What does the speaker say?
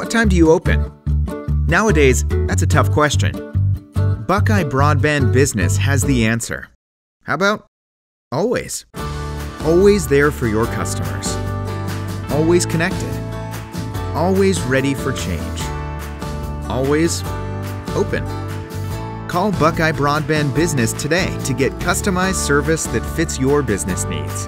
What time do you open? Nowadays, that's a tough question. Buckeye Broadband Business has the answer. How about always? Always there for your customers. Always connected. Always ready for change. Always open. Call Buckeye Broadband Business today to get customized service that fits your business needs.